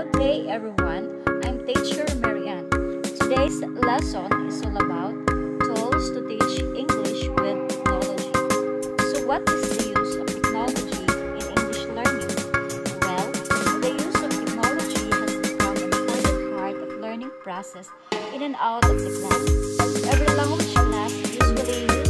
Good day, everyone. I'm teacher Marianne. Today's lesson is all about tools to teach English with technology. So, what is the use of technology in English learning? Well, the use of technology has become an important part of learning process in and out of the class. Every language class usually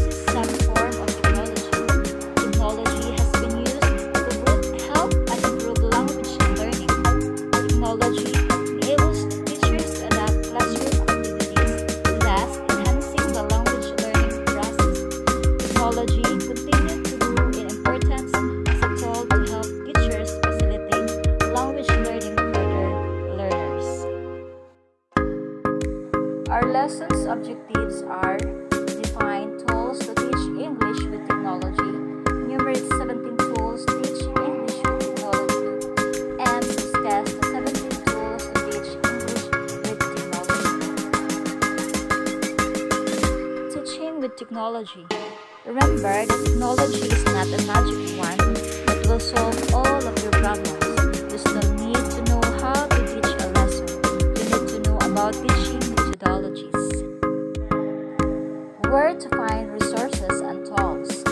Where to find resources and tools.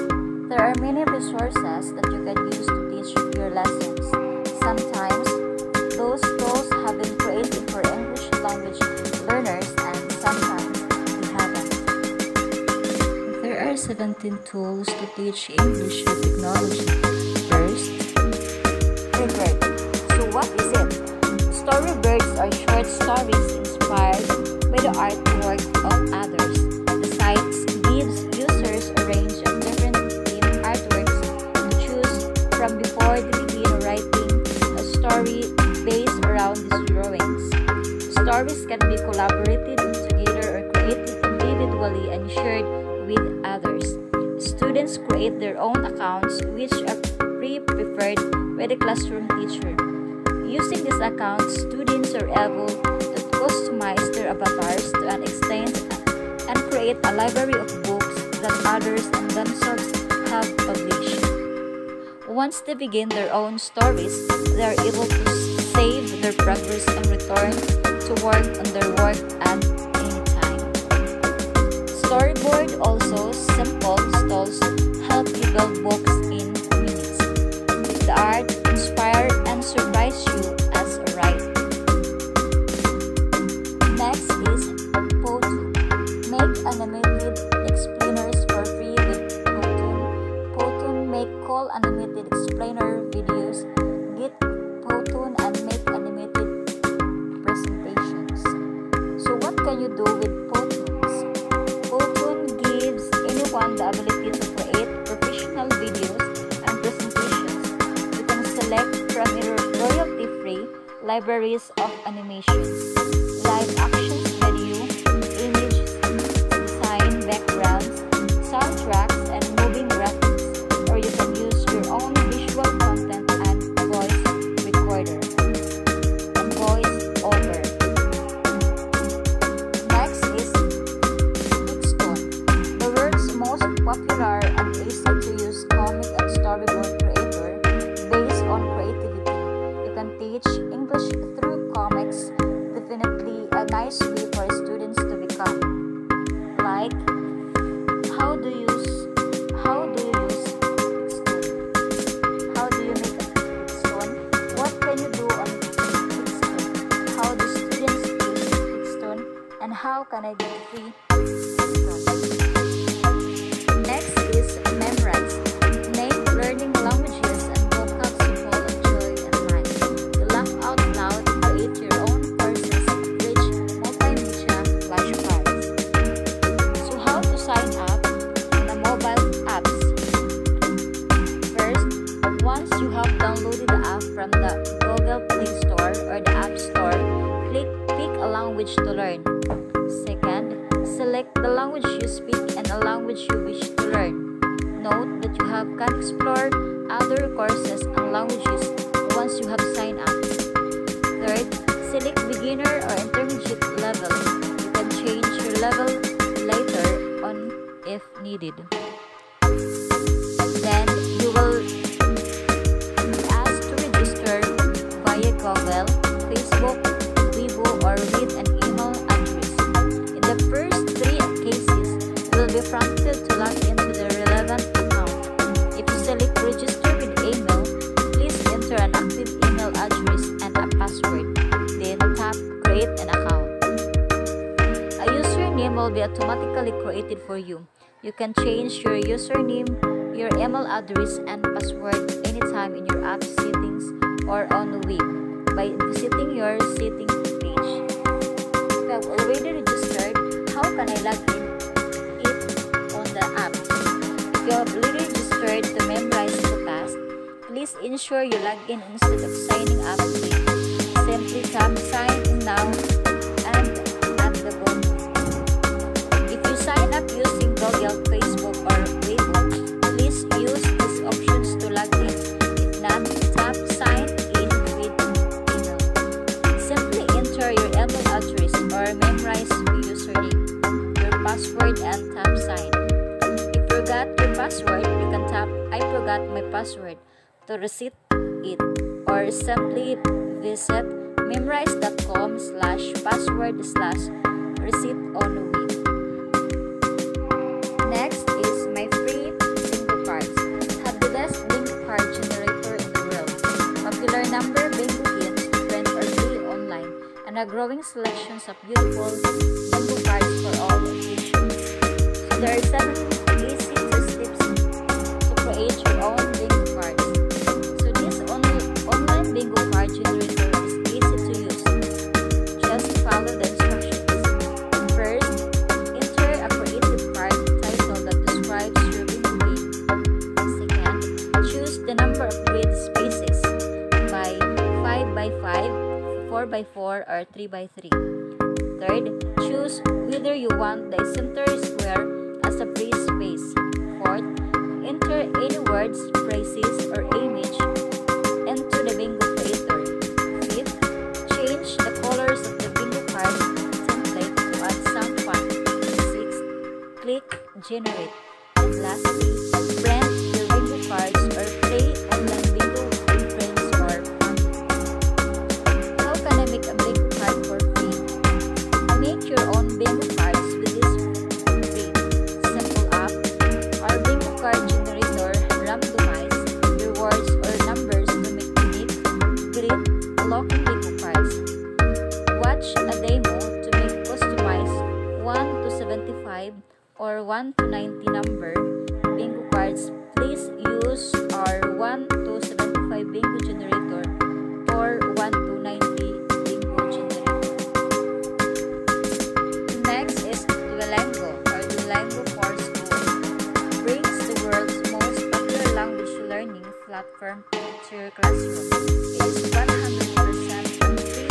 There are many resources that you can use to teach your lessons. Sometimes those tools have been created for English language learners and sometimes they haven't. There are 17 tools to teach English with technology. First, Storybird. So what is it? Storybirds are short stories inspired by the artwork Stories can be collaborated together or created individually and shared with others. Students create their own accounts which are pre-preferred by the classroom teacher. Using these accounts, students are able to customize their avatars to an extent and create a library of books that others and themselves have published. Once they begin their own stories, they are able to save their progress and return to work on their work at any time. Storybird also simple tools help you build books And how can I get free Next is Memrise. Make learning languages and out loud create your own. So how to sign up the mobile apps? First, once you have downloaded the app from the Google Play Store or the App Store, click Pick a language to learn. Language you wish to learn. Note that you have can explore other courses and languages once you have signed up. Third, select beginner or intermediate level. You can change your level later on if needed. Will be automatically created for you. You can change your username, your email address, and password anytime in your app settings or on the web by visiting your settings page. If you have already registered, how can I log in it on the app? If you have already registered to Memrise the task, please ensure you log in instead of signing up Simply tap sign in now Google, Facebook, or Weibo, please use these options to log in. If not, tap sign in with email. Simply enter your email address or Memrise your username, your password, and tap sign. If you forgot your password, you can tap I forgot my password to reset it or simply visit memrise.com slash password slash reset on online and a growing selections of beautiful bingo cards for all occasions. There are seven easy tips to create your own bingo cards. So this only online bingo card or 3 by 3. Third, choose whether you want the center square platform to your classroom. Is 100%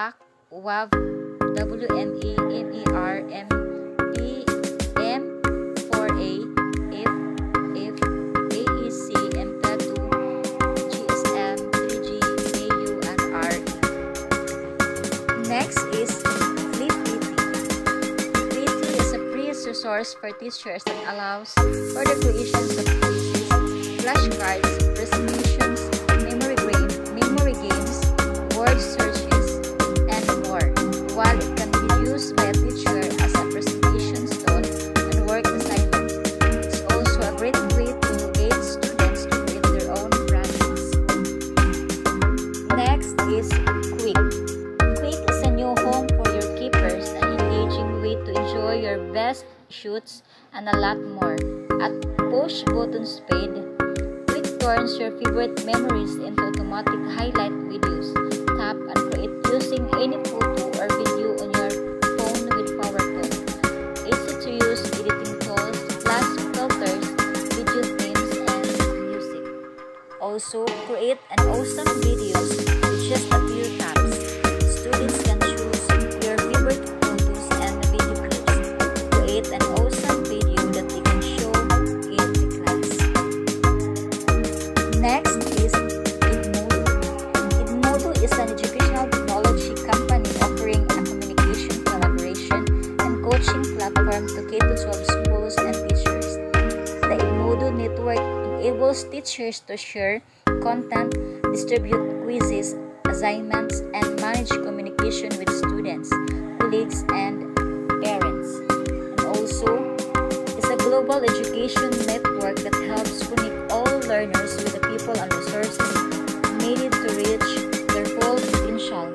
FLAC, WAV, MP, M4A, F, F, AEC, MP2, GSM, 3G, AU, and RE. Next is. Flippity is a free resource for teachers that allows for the creations of flashcards, screenshots, and a lot more. At push button speed, Quik turns your favorite memories into automatic highlight videos. Tap and create using any photo or video on your phone with PowerPoint. Easy to use editing tools, plus filters, video themes, and music. Also, create an awesome videos to share content, distribute quizzes, assignments, and manage communication with students, colleagues, and parents. And also, it's a global education network that helps connect all learners with the people and resources needed to reach their full potential.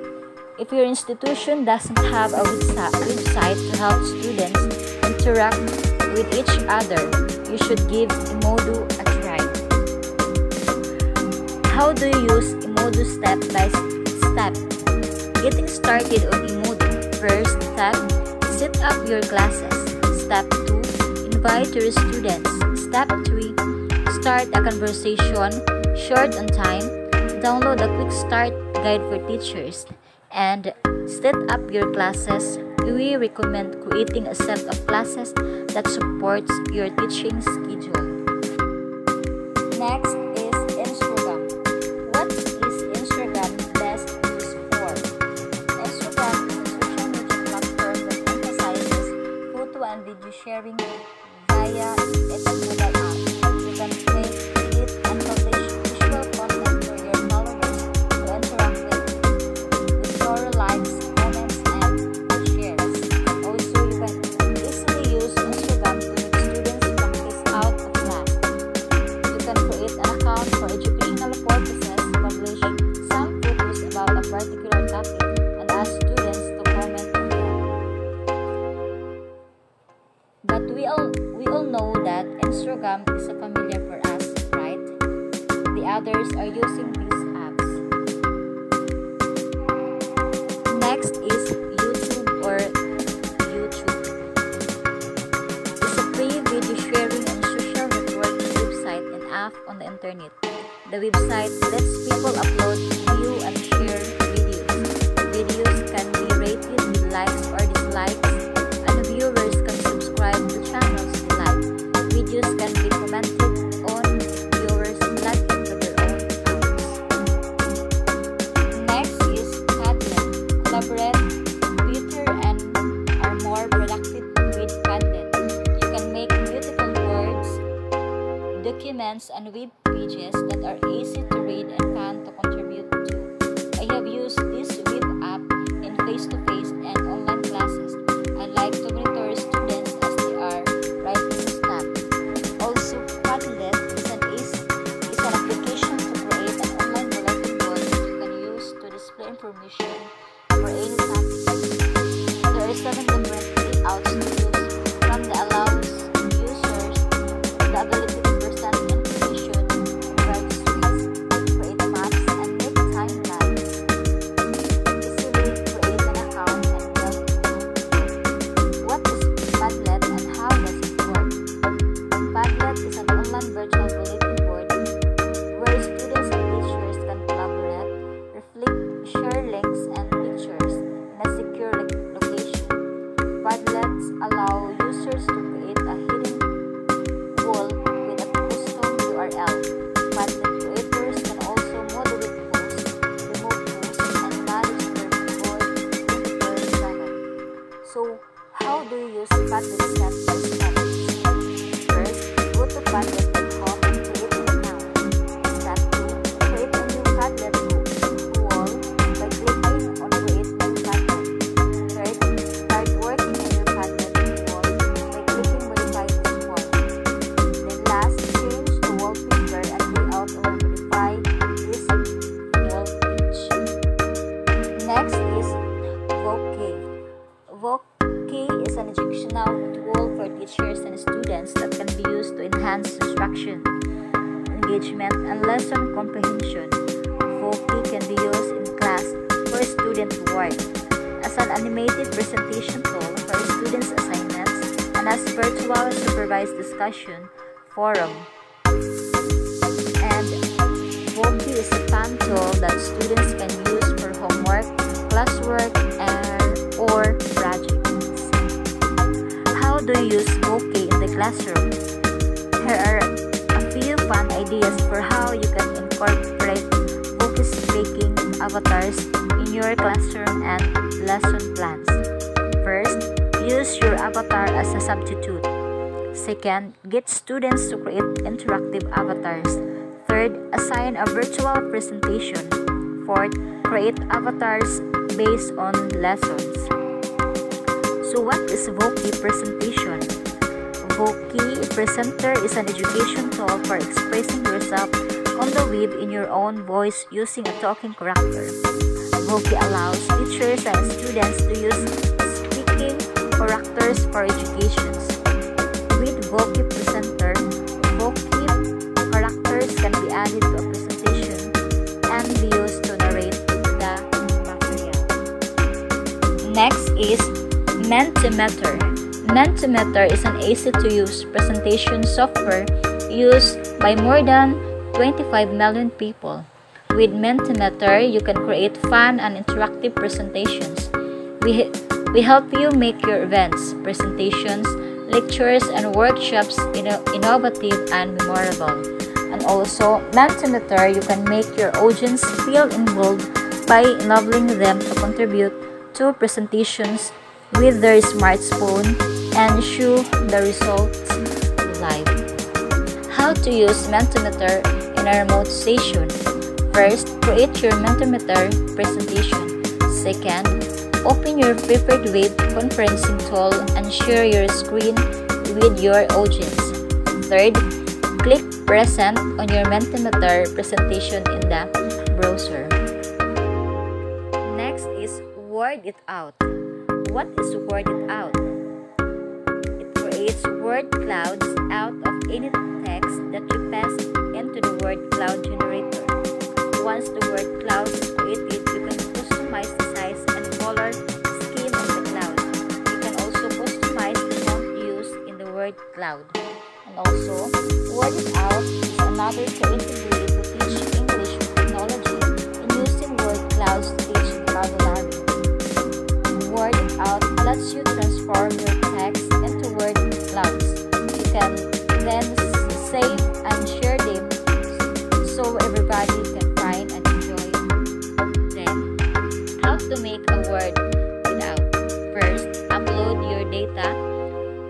If your institution doesn't have a website to help students interact with each other, you should give Edmodo a. How do you use Edmodo step by step? Getting started on Edmodo. First step, set up your classes. Step 2, invite your students. Step 3, start a conversation, short on time. Download a quick start guide for teachers. And set up your classes. We recommend creating a set of classes that supports your teaching schedule. Next sharing via others are using these apps. Next is YouTube or YouTube. It's a free video sharing and social networking website and app on the internet. The website lets people upload, view, and share videos. Videos can be rated with likes or dislikes, documents, and web pages that are easy to read and fun to contribute to. I have used this web app in face-to-face and online classes. I like to monitor students as they are writing stuff. Also, Padlet is an, easy, is an application to create an online bulletin board that you can use to display information forum. And Voki is a fun tool that students can use for homework, classwork, and or projects. How do you use Voki in the classroom? Here are a few fun ideas for how you can incorporate Voki speaking avatars in your classroom and lesson plans. First, use your avatar as a substitute. Second, get students to create interactive avatars. Third, assign a virtual presentation. Fourth, create avatars based on lessons. So what is Voki presentation? Voki Presenter is an education tool for expressing yourself on the web in your own voice using a talking character. Voki allows teachers and students to use speaking characters for education. Voki Presenter, Voki characters can be added to a presentation and be used to narrate the material. Next is Mentimeter. Mentimeter is an easy-to-use presentation software used by more than 25 million people. With Mentimeter, you can create fun and interactive presentations. We, we help you make your events, presentations, lectures, and workshops inno innovative and memorable. And also, Mentimeter, you can make your audience feel involved by enabling them to contribute to presentations with their smartphone and show the results live. How to use Mentimeter in a remote session. First, create your Mentimeter presentation. Second, open your preferred web conferencing tool and share your screen with your audience. Third, click present on your Mentimeter presentation in the browser. Next is word it out. What is word it out? It creates word clouds out of any text that you pass into the word cloud generator. Once the word cloud is created, word cloud. And also, word it out is another creative way to teach English with technology and using word clouds to teach vocabulary. Word it out lets you transform your text into word clouds. You can then save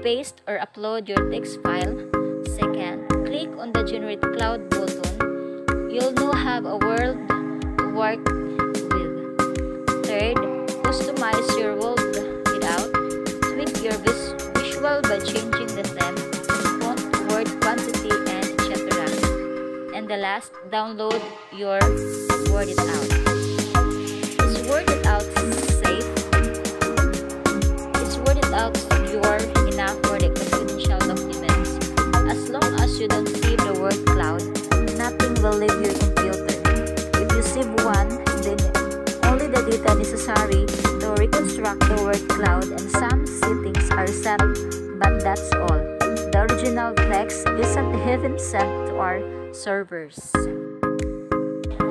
paste or upload your text file. Second, click on the Generate Cloud button. You'll now have a world to work with. Third, customize your world without. Tweak your vis visual by changing the theme, font, word quantity, and etc. And the last, download your Word It Out. Word It leave your computer. If you save one, then only the data necessary to reconstruct the word cloud and some settings are set, but that's all. The original text isn't even sent to our servers.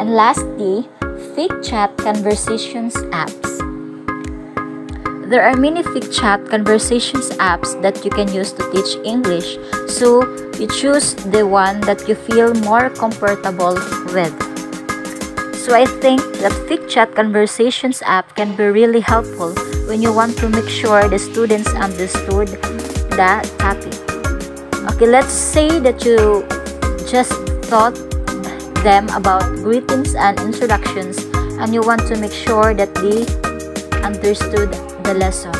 And lastly, FigChat Conversations apps. There are many FigChat Conversations apps that you can use to teach English, so you choose the one that you feel more comfortable with. So I think that FigChat Conversations app can be really helpful when you want to make sure the students understood the topic. Okay, let's say that you just taught them about greetings and introductions and you want to make sure that they understood the lesson.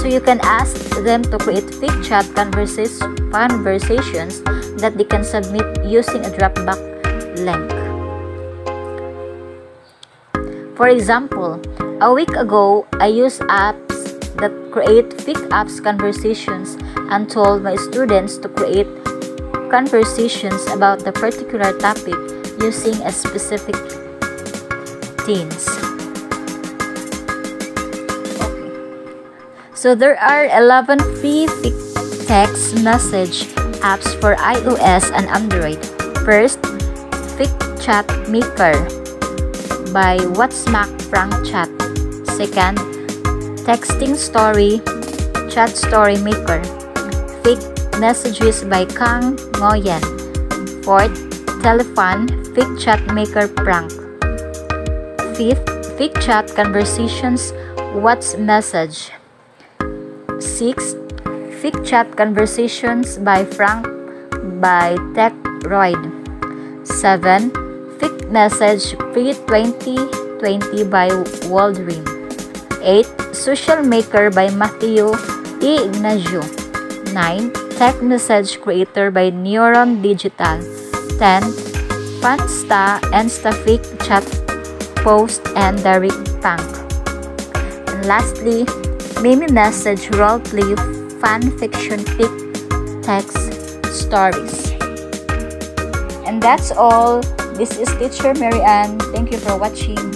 So you can ask them to create FigChat conversations that they can submit using a Dropbox link. For example, a week ago, I used apps that create fake Apps conversations and told my students to create conversations about the particular topic using a specific teens. So there are 11 free text message apps for iOS and Android. First, Chat Maker by WhatsMac Frank Chat. Second, Texting Story Chat Story Maker. Fake Messages by Kang Nguyen. Fourth, Telephone Fake Chat Maker Prank. Fifth, Fake Chat Conversations What's Message. Sixth, Fake Chat Conversations by Frank by TechRoid. 7. Fake Message Pre-2020 by Waldream. 8. Social Maker by Matthew E. Ignacio. 9. Tech Message Creator by Neuron Digital. 10. Fansta and Fake Chat Post and Derek Punk. And lastly, Mimi Message Roleplay Fan Fiction Fake Text Stories. And that's all. This is Teacher Mary Ann. Thank you for watching.